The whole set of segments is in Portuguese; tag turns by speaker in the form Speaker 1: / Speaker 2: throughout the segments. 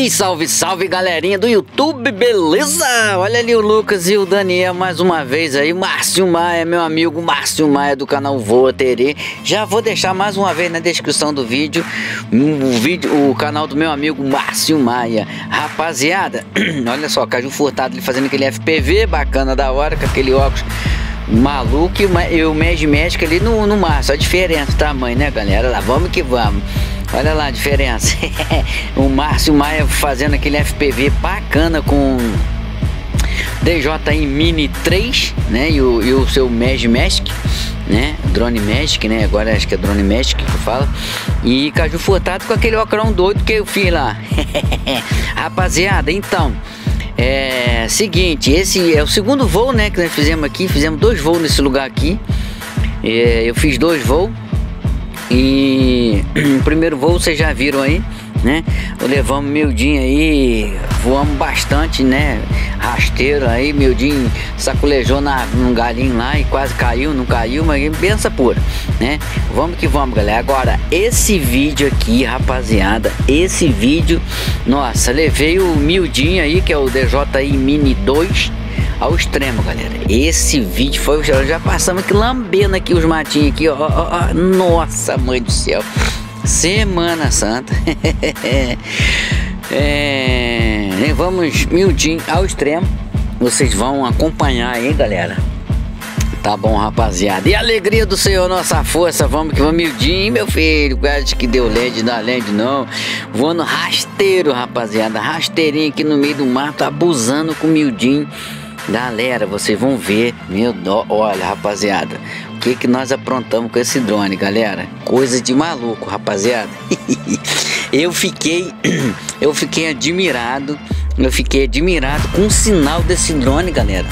Speaker 1: E salve, salve galerinha do YouTube, beleza? Olha ali o Lucas e o Daniel mais uma vez aí, Márcio Maia, meu amigo Márcio Maia do canal Voa Terê. Já vou deixar mais uma vez na descrição do vídeo o, vídeo, o canal do meu amigo Márcio Maia. Rapaziada, olha só, Caju Furtado ele fazendo aquele FPV bacana da hora, com aquele óculos maluco e o Mad Magic ali no, no mar, só diferença o tamanho, né galera? Lá, vamos que vamos. Olha lá a diferença. o Márcio Maia fazendo aquele FPV bacana com DJI Mini 3, né? E o, e o seu Magic Magic, né? Drone Magic, né? Agora acho que é Drone Magic que fala. E Caju Furtado com aquele ocrão doido que eu fiz lá. Rapaziada, então. É seguinte, esse é o segundo voo, né? Que nós fizemos aqui. Fizemos dois voos nesse lugar aqui. É, eu fiz dois voos. E o primeiro voo vocês já viram aí, né? Levamos miudinho aí, voamos bastante, né? Rasteiro aí, miudinho sacolejou na, num galinho lá e quase caiu, não caiu, mas benção pura, né? Vamos que vamos, galera. Agora, esse vídeo aqui, rapaziada, esse vídeo, nossa, levei o miudinho aí, que é o DJI Mini 2, ao extremo, galera. Esse vídeo foi. Já passamos aqui lambendo aqui os matinhos aqui, ó. Nossa, mãe do céu. Semana Santa. é, levamos miudinho ao extremo. Vocês vão acompanhar aí, galera. Tá bom, rapaziada. E a alegria do Senhor, nossa força. Vamos que vamos, miudinho, meu filho. Acho que deu LED, dá LED não. Voando rasteiro, rapaziada. Rasteirinho aqui no meio do mato, abusando com miudinho. Galera, vocês vão ver, meu Deus, olha rapaziada, o que que nós aprontamos com esse drone, galera? Coisa de maluco, rapaziada. eu fiquei, eu fiquei admirado, eu fiquei admirado com o sinal desse drone, galera.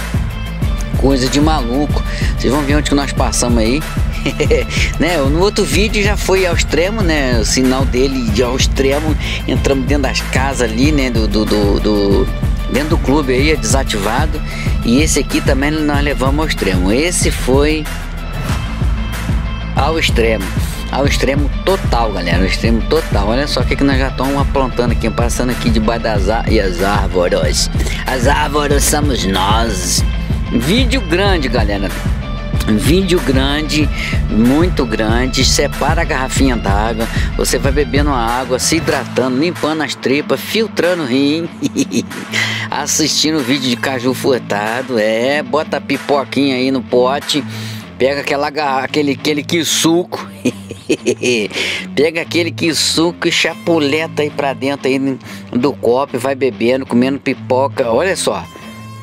Speaker 1: Coisa de maluco. Vocês vão ver onde que nós passamos aí. né? No outro vídeo já foi ao extremo, né? O sinal dele de ao extremo. Entramos dentro das casas ali, né? do, do, do, do dentro do clube aí é desativado. E esse aqui também nós levamos ao extremo. Esse foi ao extremo. Ao extremo total galera. Ao extremo total. Olha só o que, que nós já estamos aprontando aqui passando aqui debaixo das e as árvores. As árvores somos nós. Vídeo grande galera vídeo grande, muito grande, separa a garrafinha d'água, você vai bebendo a água, se hidratando, limpando as tripas, filtrando o rim, assistindo o vídeo de caju furtado, é, bota a pipoquinha aí no pote, pega aquela aquele, aquele que suco, pega aquele que suco e chapuleta aí pra dentro aí do copo, vai bebendo, comendo pipoca, olha só,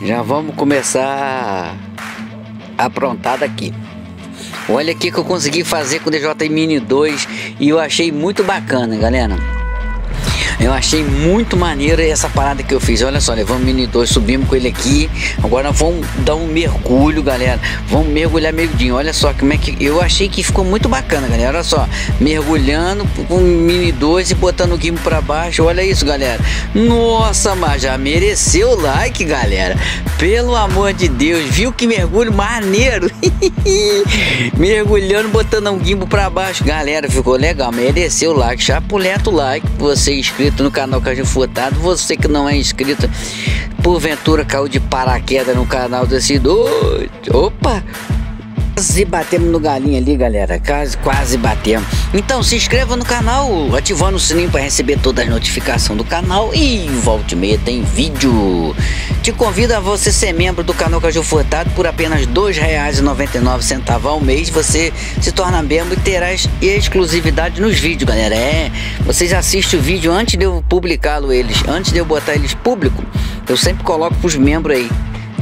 Speaker 1: já vamos começar aprontada aqui. Olha aqui que eu consegui fazer com o DJI Mini 2 e eu achei muito bacana, galera. Eu achei muito maneiro essa parada que eu fiz. Olha só, levamos o Mini 2, subimos com ele aqui. Agora vamos dar um mergulho, galera. Vamos mergulhar meio-dia. Olha só como é que eu achei que ficou muito bacana, galera. Olha só, mergulhando com o Mini 2 e botando o guimo para baixo. Olha isso, galera. Nossa, mas já mereceu o like, galera. Pelo amor de Deus, viu que mergulho maneiro? Mergulhando, botando um gimbo para baixo. Galera, ficou legal. Mereceu o like. Chapuleta o like. Você inscrito inscrito no canal Caju Furtado. Você que não é inscrito, porventura caiu de paraquedas no canal desse doido. Opa! Quase batemos no galinho ali, galera. Quase, quase batemos. Então se inscreva no canal, ativando o sininho para receber todas as notificações do canal. E volte meia tem vídeo. Te convido a você ser membro do canal Caju Furtado por apenas R$ 2,99 ao mês. Você se torna membro e terá exclusividade nos vídeos, galera. É, vocês assistem o vídeo antes de eu publicá-lo eles, antes de eu botar eles público. Eu sempre coloco para os membros aí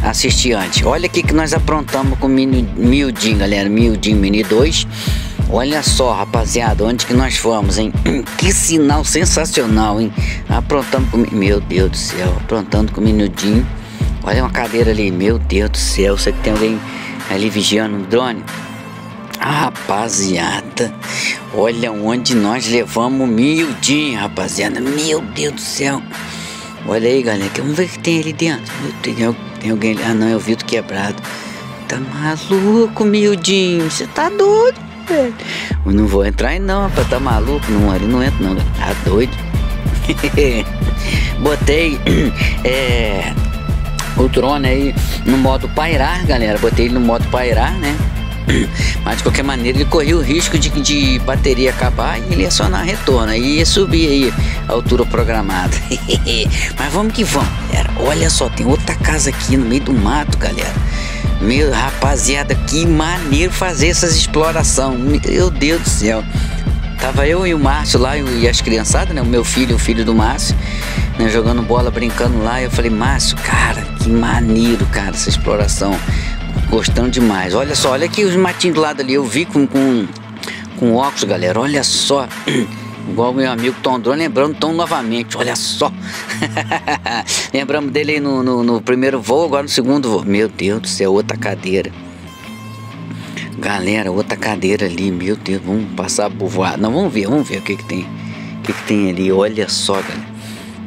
Speaker 1: assistir antes. Olha aqui que nós aprontamos com o Mildin, galera. Mildin Mini 2. Olha só, rapaziada, onde que nós fomos, hein? Que sinal sensacional, hein? Aprontamos com... Meu Deus do céu, aprontando com o Minudinho. Olha uma cadeira ali, meu Deus do céu. Você que tem alguém ali vigiando um drone? Rapaziada, olha onde nós levamos o Mildinho, rapaziada. Meu Deus do céu. Olha aí, galera. Vamos ver o que tem ali dentro. Tem, tem alguém. Ah, não, é o vidro quebrado. Tá maluco, miudinho. Você tá doido, velho. Eu não vou entrar aí não, rapaz. Tá maluco? Não, ali não entra não. Tá doido. botei é, o drone aí no modo pairar, galera. Botei ele no modo pairar, né? Mas de qualquer maneira ele corria o risco de, de bateria acabar e ele ia acionar retorno. Aí ia subir aí a altura programada. Mas vamos que vamos, galera. Olha só, tem outra casa aqui no meio do mato, galera. Meu rapaziada, que maneiro fazer essas exploração. Meu Deus do céu. Tava eu e o Márcio lá e as criançadas, né? O meu filho, o filho do Márcio, né? jogando bola, brincando lá. E eu falei, Márcio, cara, que maneiro, cara, essa exploração. Gostando demais. Olha só, olha aqui os matinhos do lado ali. Eu vi com, com, com óculos, galera. Olha só. Igual meu amigo Tom Drone, lembrando Tom novamente, olha só. Lembramos dele no, no, no, primeiro voo, agora no segundo voo. Meu Deus do céu, outra cadeira. Galera, outra cadeira ali, meu Deus, vamos passar por voar. Não, vamos ver, vamos ver o que que tem. O que que tem ali, olha só, galera.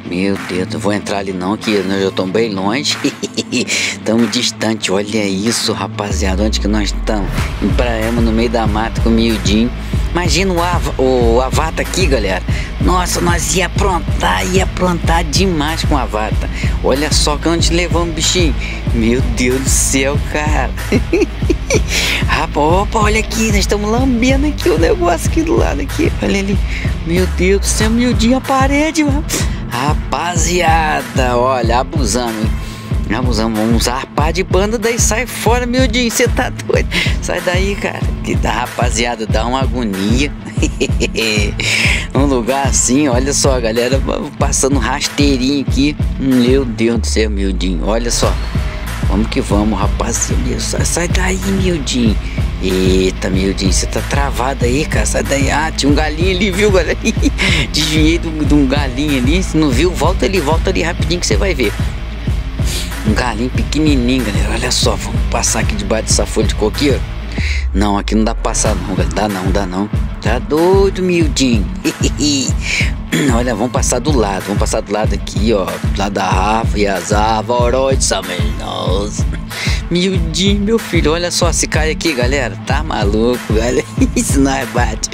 Speaker 1: Meu Deus, não vou entrar ali não, que nós já estamos bem longe. Estamos distante, olha isso, rapaziada. Onde que nós estamos? Em Praema, no meio da mata com o miudinho. Imagina o, av o Avata aqui, galera. Nossa, nós ia aprontar, ia aprontar demais com a Avata. Olha só que onde levamos, bichinho. Meu Deus do céu, cara. Rapaz, opa, olha aqui, nós estamos lambendo aqui o negócio aqui do lado aqui. Olha ali. Meu Deus do céu, miudinho a parede, mano. Rapaziada, olha, abusando, hein? Abusamos, vamos arpar de banda, daí sai fora, miudinho, você tá doido? Sai daí, cara, que da rapaziada dá uma agonia. um lugar assim, olha só, galera, passando rasteirinho aqui. Meu Deus do céu, miudinho, olha só. Vamos que vamos, rapaziada. Sai, sai daí, miudinho. Eita, miudinho, você tá travado aí, cara. Sai daí. Ah, tinha um galinho ali, viu, galera? Desviei de um galinho ali. Se não viu, volta ali, volta ali rapidinho que você vai ver. Um galinho pequenininho, galera. Olha só, vamos passar aqui debaixo dessa folha de coqueiro. Não, aqui não dá pra passar não, galera. Dá não, dá não. Tá doido, miudinho. Olha, vamos passar do lado. Vamos passar do lado aqui, ó. Do lado da árvore e as árvores menores. Miudinho, meu filho. Olha só, se cai aqui, galera. Tá maluco, galera. Isso não é bate.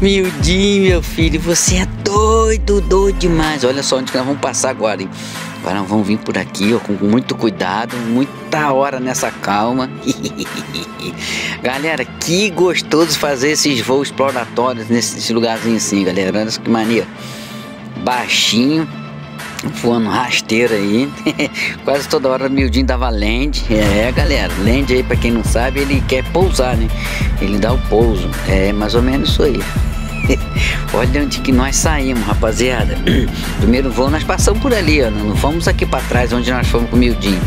Speaker 1: Miudinho, meu filho. Você é doido, doido demais. Olha só onde que nós vamos passar agora, hein? Agora vamos vir por aqui, ó, com muito cuidado, muita hora nessa calma. galera, que gostoso fazer esses voos exploratórios nesse lugarzinho assim, galera. Olha que maneiro. Baixinho, voando rasteiro aí. Quase toda hora o miudinho dava land. É, galera, land aí, pra quem não sabe, ele quer pousar, né? Ele dá o pouso. É mais ou menos isso aí. Olha onde que nós saímos, rapaziada. Primeiro voo nós passamos por ali, ó. Não fomos aqui para trás onde nós fomos com o Mildinho.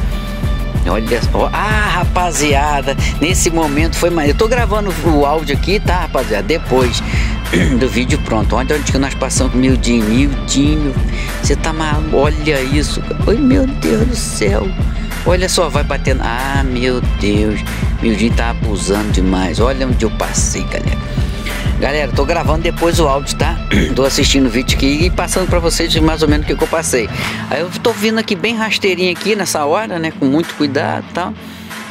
Speaker 1: Olha só. Ah, rapaziada, nesse momento foi mais. Eu tô gravando o áudio aqui, tá, rapaziada? Depois do vídeo pronto. Olha onde que nós passamos com o Mildinho. Mildinho, você tá maluco? Olha isso. Oi, meu Deus do céu. Olha só, vai batendo. Ah, meu Deus. Mildinho tá abusando demais. Olha onde eu passei, galera. Galera, tô gravando depois o áudio, tá? tô assistindo o vídeo aqui e passando pra vocês mais ou menos o que eu passei. Aí eu tô vindo aqui bem rasteirinho aqui nessa hora, né? Com muito cuidado e tal.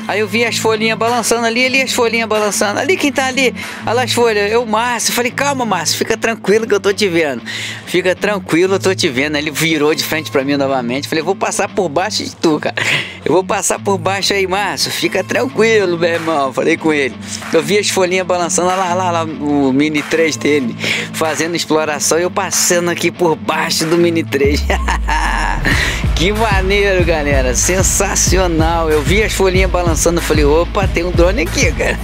Speaker 1: Aí eu vi as folhinhas balançando ali, ali as folhinhas balançando. Ali quem tá ali? Olha as folhas. Eu, Márcio. Falei, calma, Márcio, fica tranquilo que eu tô te vendo. Fica tranquilo, eu tô te vendo. Ele virou de frente pra mim novamente. Falei, vou passar por baixo de tu, cara. Eu vou passar por baixo aí, Márcio. Fica tranquilo, meu irmão. Falei com ele. Eu vi as folhinhas balançando. Olha lá, lá, lá, o Mini 3 dele. Fazendo exploração e eu passando aqui por baixo do Mini 3. Que maneiro, galera. Sensacional. Eu vi as folhinhas balançando. Falei, opa, tem um drone aqui, cara.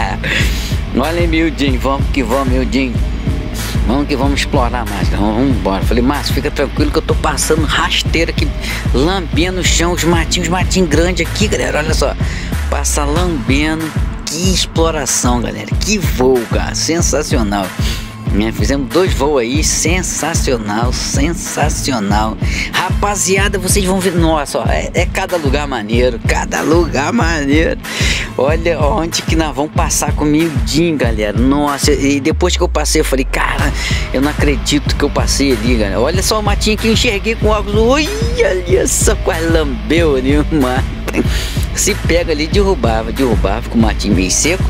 Speaker 1: Olha aí, miudinho. Vamos que vamos, miudinho. Vamos que vamos explorar mais. Vamos, vamos embora. Falei, Márcio, fica tranquilo que eu tô passando rasteira aqui, lambendo o chão, os matinhos, os matinhos grandes aqui, galera. Olha só. Passa lambendo. Que exploração, galera. Que voo, cara. Sensacional. Né? Fizemos dois voos aí, sensacional, sensacional. Rapaziada, vocês vão ver, nossa, ó, é, é, cada lugar maneiro, cada lugar maneiro. Olha onde que nós vamos passar com o galera. Nossa, e depois que eu passei, eu falei, cara, eu não acredito que eu passei ali, galera. Olha só o matinho que eu enxerguei com óculos. Ui, olha só, quase lambeu ali o mato. Se pega ali, derrubava, derrubava com o matinho bem seco.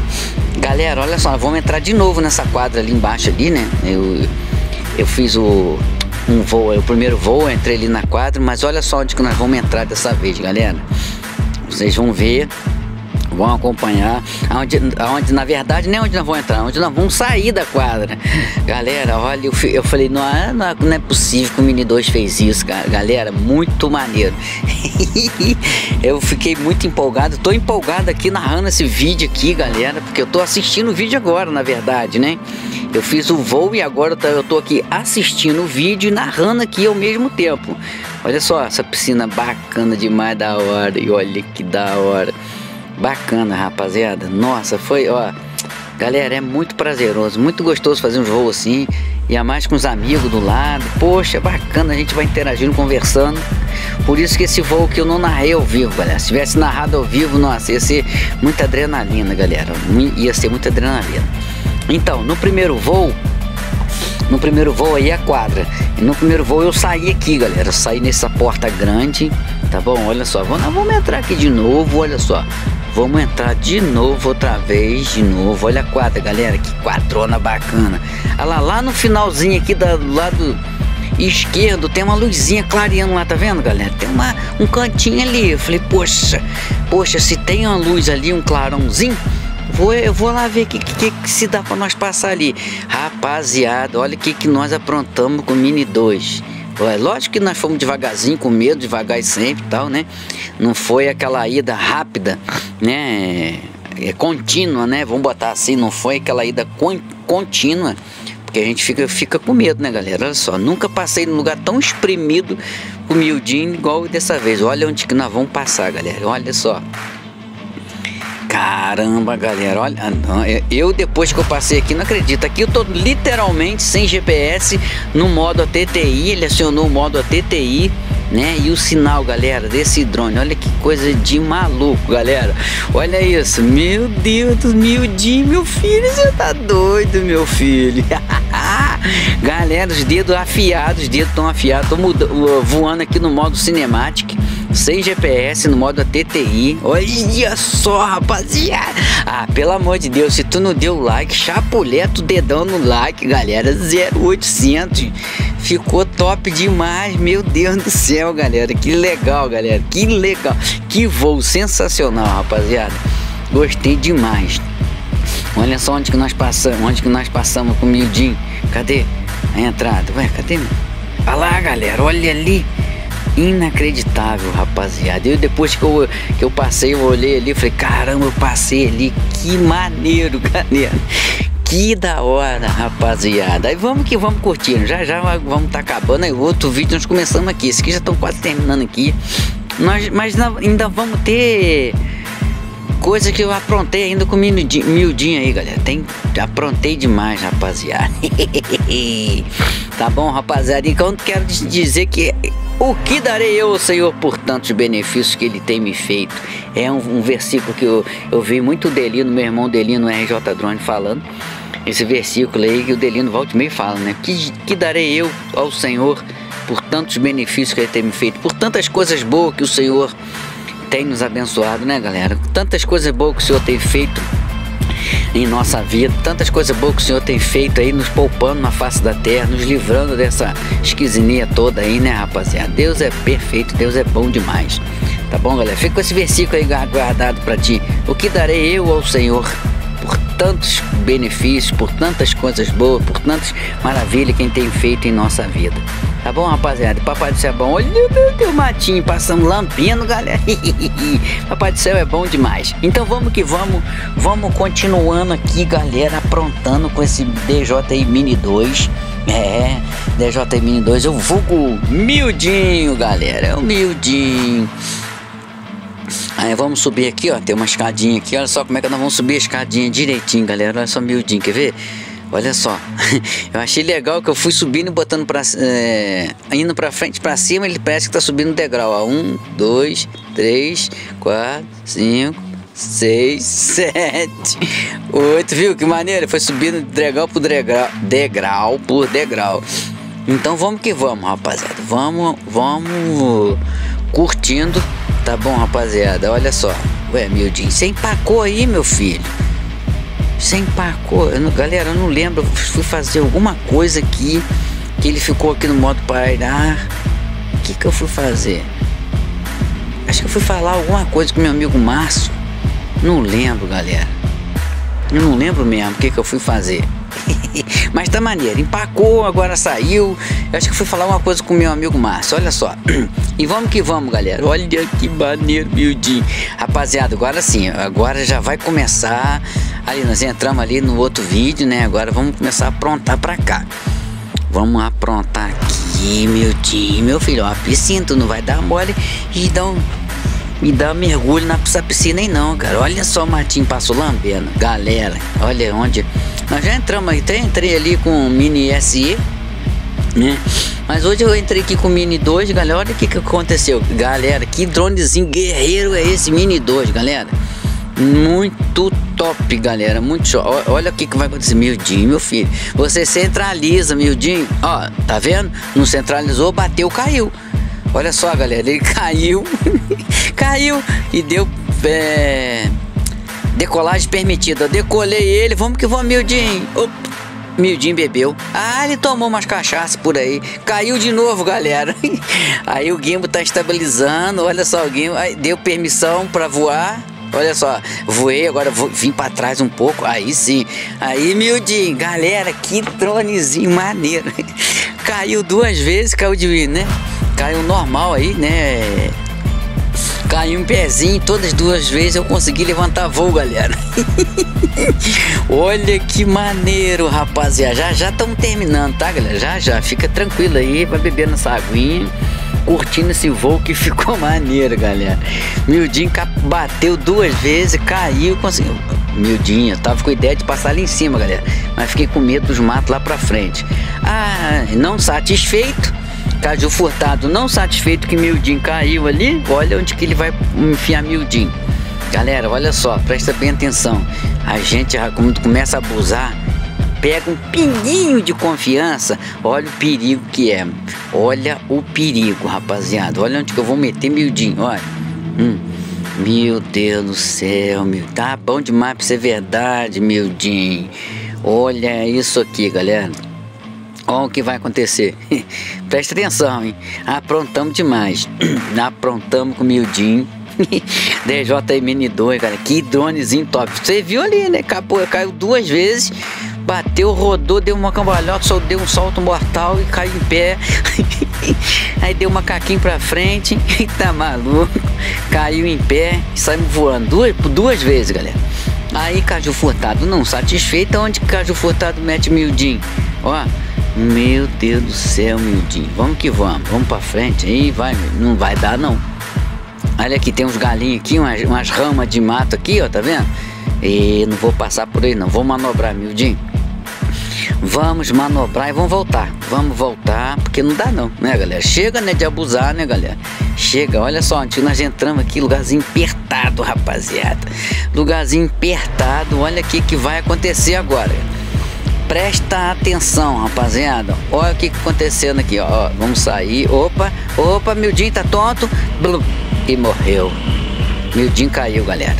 Speaker 1: Galera, olha só, vamos entrar de novo nessa quadra ali embaixo ali, né? Eu, eu fiz o, um voo, o primeiro voo, entrei ali na quadra, mas olha só onde que nós vamos entrar dessa vez, galera. Vocês vão ver vão acompanhar, aonde, aonde na verdade nem onde nós vamos entrar, onde nós vamos sair da quadra. Galera, olha, eu, eu falei, não, é, não, não é possível que o Mini 2 fez isso, cara. Galera, muito maneiro. eu fiquei muito empolgado, tô empolgado aqui narrando esse vídeo aqui, galera, porque eu tô assistindo o vídeo agora, na verdade, né? Eu fiz o voo e agora eu tô aqui assistindo o vídeo e narrando aqui ao mesmo tempo. Olha só essa piscina bacana demais da hora e olha que da hora. Bacana, rapaziada. Nossa, foi, ó. Galera, é muito prazeroso, muito gostoso fazer um voo assim. E a mais com os amigos do lado. Poxa, bacana, a gente vai interagindo, conversando. Por isso que esse voo que eu não narrei ao vivo, galera. Se tivesse narrado ao vivo, nossa, ia ser muita adrenalina, galera. Ia ser muita adrenalina. Então, no primeiro voo, no primeiro voo aí a quadra. E no primeiro voo eu saí aqui, galera. saí nessa porta grande, tá bom? Olha só, vamos, vamos entrar aqui de novo, olha só. Vamos entrar de novo, outra vez, de novo. Olha a quadra, galera, que quadrona bacana. Olha lá, lá no finalzinho aqui do lado esquerdo tem uma luzinha clareando lá, tá vendo, galera? Tem uma, um cantinho ali. Eu falei, poxa, poxa, se tem uma luz ali, um clarãozinho, vou, eu vou lá ver o que, que, que, se dá para nós passar ali. Rapaziada, olha o que, que nós aprontamos com o Mini 2. É lógico que nós fomos devagarzinho, com medo, devagar e sempre e tal, né? Não foi aquela ida rápida, né? É contínua, né? Vamos botar assim, não foi aquela ida con contínua, porque a gente fica, fica com medo, né, galera? Olha só, nunca passei num lugar tão espremido, humildinho, igual dessa vez. Olha onde que nós vamos passar, galera. Olha só. Caramba, galera, olha, eu depois que eu passei aqui, não acredito, aqui eu tô literalmente sem GPS no modo ATTI, ele acionou o modo ATTI, né, e o sinal, galera, desse drone, olha que coisa de maluco, galera, olha isso, meu Deus, miudinho, meu filho, você tá doido, meu filho, galera, os dedos afiados, os dedos tão afiados, tô mudando, voando aqui no modo Cinematic, sem GPS no modo TTI. Olha só, rapaziada. Ah, pelo amor de Deus, se tu não deu like, chapuleta o dedão no like, galera. 0800. Ficou top demais, meu Deus do céu, galera. Que legal, galera. Que legal. Que voo sensacional, rapaziada. Gostei demais. Olha só onde que nós passamos, onde que nós passamos com o miudinho. Cadê a entrada? Ué, cadê? Olha lá, galera, olha ali. Inacreditável, rapaziada. Eu depois que eu, que eu passei, eu olhei ali, falei, caramba, eu passei ali, que maneiro, galera. Que da hora, rapaziada. Aí vamos que vamos curtindo. Já já vamos tá acabando aí outro vídeo. Nós começamos aqui. Esse aqui já estão quase terminando aqui. Nós, mas ainda vamos ter coisa que eu aprontei ainda com miudinho, miudinho aí, galera. Tem, aprontei demais, rapaziada. tá bom, rapaziada? Então quero dizer que o que darei eu ao Senhor por tantos benefícios que Ele tem me feito? É um, um versículo que eu, eu vi muito Delino, meu irmão Delino RJ Drone falando. Esse versículo aí que o Delino volta e fala, né? Que, que darei eu ao Senhor por tantos benefícios que Ele tem me feito? Por tantas coisas boas que o Senhor tem nos abençoado, né, galera? Tantas coisas boas que o Senhor tem feito em nossa vida, tantas coisas boas que o Senhor tem feito aí, nos poupando na face da terra, nos livrando dessa esquizinia toda aí, né, rapaziada? Deus é perfeito, Deus é bom demais. Tá bom, galera? Fica com esse versículo aí guardado para ti. O que darei eu ao Senhor por tantos benefícios, por tantas coisas boas, por tantas maravilhas que Ele tem feito em nossa vida. Tá bom, rapaziada? Papai do céu é bom. Olha meu Deus, matinho, passamos lampino, galera. Papai do céu é bom demais. Então vamos que vamos, vamos continuando aqui, galera, aprontando com esse DJI Mini 2. É, DJI Mini 2, eu vulgo miudinho, galera. É o miudinho. Aí vamos subir aqui, ó. Tem uma escadinha aqui. Olha só como é que nós vamos subir a escadinha direitinho, galera. Olha só miudinho, quer ver? Olha só, eu achei legal que eu fui subindo e botando pra, é, indo pra frente, pra cima, ele parece que tá subindo degrau. Ó. Um, dois, três, quatro, cinco, seis, sete, oito. Viu que maneiro? Foi subindo degrau por degrau, degrau por degrau. Então vamos que vamos, rapaziada. Vamos, vamos curtindo. Tá bom, rapaziada? Olha só. Ué, Mildinho, você empacou aí, meu filho? Você empacou. Eu não, galera, eu não lembro. Fui fazer alguma coisa aqui. que ele ficou aqui no modo pai. Ah, o que que eu fui fazer? Acho que eu fui falar alguma coisa com meu amigo Márcio. Não lembro, galera. Eu não lembro mesmo o que que eu fui fazer. Mas tá maneiro, empacou, agora saiu. Eu acho que fui falar uma coisa com meu amigo Márcio, olha só. E vamos que vamos, galera. Olha que maneiro, miudinho. Rapaziada, agora sim, agora já vai começar. Ali, nós entramos ali no outro vídeo, né? Agora vamos começar a aprontar pra cá. Vamos aprontar aqui, miudinho, meu filho. Ó, piscina, tu não vai dar mole e dá um me dá um mergulho nessa piscina aí não, cara. Olha só o Martim Passo Lambendo. Galera, olha onde. Nós já entramos aí, até entrei ali com o Mini SE, né? Mas hoje eu entrei aqui com o Mini 2, galera. Olha o que, que aconteceu. Galera, que dronezinho guerreiro é esse Mini 2, galera. Muito top, galera. Muito show. Olha o que, que vai acontecer, Mildinho, meu filho. Você centraliza, Mildinho. Ó, tá vendo? Não centralizou, bateu, caiu. Olha só, galera, ele caiu, caiu e deu é, decolagem permitida. Decolei ele, vamos que vamos, Mildinho. Opa. Mildinho bebeu. Ah, ele tomou umas cachaças por aí. Caiu de novo, galera. Aí o Gimbo tá estabilizando. Olha só, o Gimbo aí, deu permissão para voar. Olha só, voei, agora vou, vim para trás um pouco. Aí sim. Aí, Mildinho, galera, que dronezinho maneiro. Caiu duas vezes, caiu de né? caiu normal aí, né? Caiu um pezinho, todas duas vezes eu consegui levantar voo, galera. Olha que maneiro, rapaziada. Já já estamos terminando, tá, galera? Já já, fica tranquilo aí, vai beber nessa aguinha, curtindo esse voo que ficou maneiro, galera. Mildinho bateu duas vezes, caiu, conseguiu. Mildinho, tava com ideia de passar ali em cima, galera. Mas fiquei com medo dos matos lá pra frente. Ah, não satisfeito Caju Furtado não satisfeito que Mildinho caiu ali, olha onde que ele vai enfiar Mildinho. Galera, olha só, presta bem atenção. A gente, quando começa a abusar, pega um pinguinho de confiança, olha o perigo que é. Olha o perigo, rapaziada. Olha onde que eu vou meter Mildinho, olha. Hum. Meu Deus do céu, meu. Tá bom demais pra ser verdade, Mildinho. Olha isso aqui, galera. Olha o que vai acontecer. Presta atenção, hein? Aprontamos demais. Aprontamos com o miudinho. DJ Mini 2, cara. Que dronezinho top. Você viu ali, né? Acabou, caiu duas vezes. Bateu, rodou, deu uma cambalhota, só deu um salto mortal e caiu em pé. Aí deu uma caquinha pra frente. E tá maluco. Caiu em pé e saímos voando duas, duas vezes, galera. Aí Caju Furtado não satisfeito. Onde Caju Furtado mete miudinho? Ó. Meu Deus do céu, miudinho. Vamos que vamos. Vamos pra frente aí, vai. Não vai dar, não. Olha aqui, tem uns galinhos aqui, umas, umas ramas de mato aqui, ó, tá vendo? E não vou passar por aí, não. Vou manobrar, miudinho. Vamos manobrar e vamos voltar. Vamos voltar, porque não dá não, né, galera? Chega, né, de abusar, né, galera? Chega, olha só, onde nós entramos aqui, lugarzinho apertado, rapaziada. Lugarzinho apertado, olha aqui que vai acontecer agora. Presta atenção, rapaziada. Olha o que, acontecendo aqui, ó. Vamos sair. Opa, opa, Mildinho tá tonto. Blum, e morreu. Mildinho caiu, galera.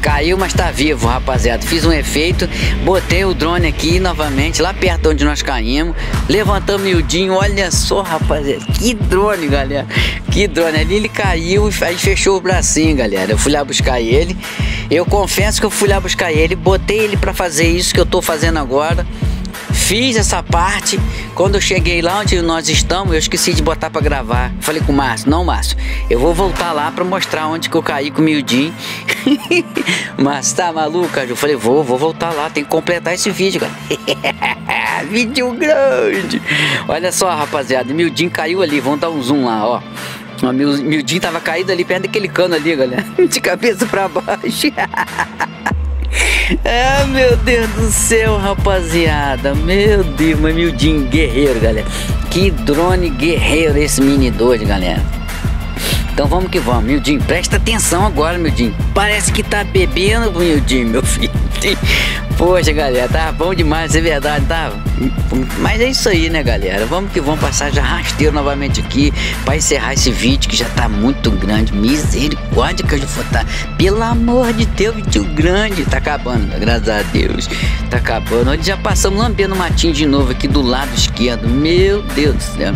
Speaker 1: Caiu, mas tá vivo, rapaziada. Fiz um efeito, botei o drone aqui novamente, lá perto onde nós caímos. Levantamos miudinho, olha só, rapaziada. Que drone, galera. Que drone. Ali ele caiu e fechou o bracinho, galera. Eu fui lá buscar ele. Eu confesso que eu fui lá buscar ele, botei ele para fazer isso que eu tô fazendo agora. Fiz essa parte. Quando eu cheguei lá onde nós estamos, eu esqueci de botar para gravar. Falei com o Márcio, não, Márcio, eu vou voltar lá para mostrar onde que eu caí com o miudinho. Mas tá maluco, Eu falei, vou, vou voltar lá, tem que completar esse vídeo, cara. vídeo grande. Olha só, rapaziada, miudinho caiu ali, vamos dar um zoom lá, ó. O miudinho tava caído ali perto daquele cano ali, galera. De cabeça para baixo. Ah, meu Deus do céu, rapaziada. Meu Deus, meu miudinho guerreiro, galera. Que drone guerreiro esse Mini 2, galera. Então vamos que vamos, Mildinho. Presta atenção agora, Mildinho. Parece que tá bebendo, Mildinho, meu filho. Poxa, galera, tá bom demais, é verdade, tá? Mas é isso aí, né, galera? Vamos que vamos passar já rasteiro novamente aqui para encerrar esse vídeo que já tá muito grande. Misericórdia que eu vou tá. Pelo amor de Deus, vídeo grande. Tá acabando, graças a Deus. Tá acabando. Onde já passamos lambendo o matinho de novo aqui do lado esquerdo. Meu Deus do céu.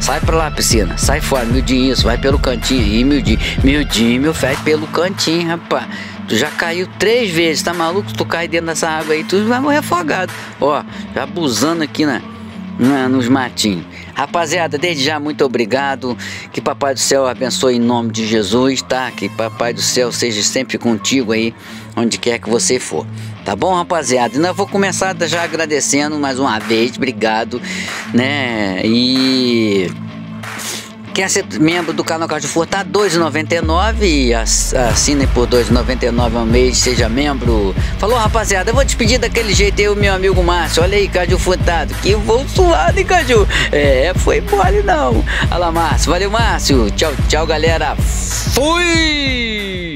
Speaker 1: Sai pra lá, piscina. Sai fora, Mildinho, isso. Vai pelo cantinho aí, Mildinho. Mildinho, meu filho, pelo cantinho, rapaz. Tu já caiu três vezes, tá maluco? Tu cai dentro dessa água aí, tu vai morrer afogado. Ó, já abusando aqui na, na, nos matinhos. Rapaziada, desde já muito obrigado. Que Papai do Céu abençoe em nome de Jesus, tá? Que Papai do Céu seja sempre contigo aí, onde quer que você for. Tá bom, rapaziada? Ainda vou começar já agradecendo mais uma vez, obrigado, né? E Quer ser membro do canal Caju For, tá R$ 2,99 e assine por R$ 2,99 ao mês, seja membro. Falou, rapaziada, eu vou despedir daquele jeito o meu amigo Márcio. Olha aí, Caju Furtado, que voo suado, hein, Caju? É, foi mole não. Olha lá, Márcio. Valeu, Márcio. Tchau, tchau, galera. Fui!